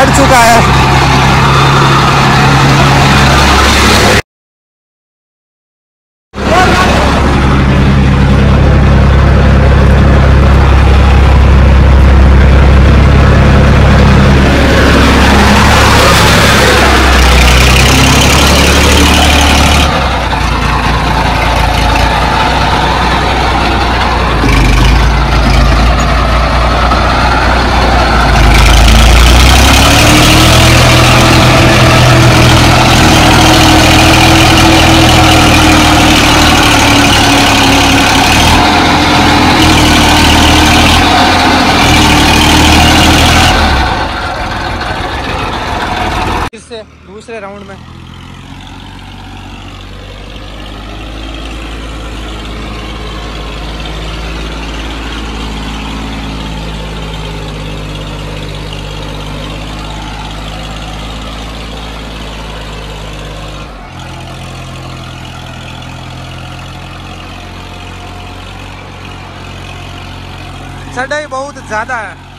अड़ चुका है। इससे दूसरे राउंड में। चढ़ाई बहुत ज़्यादा है।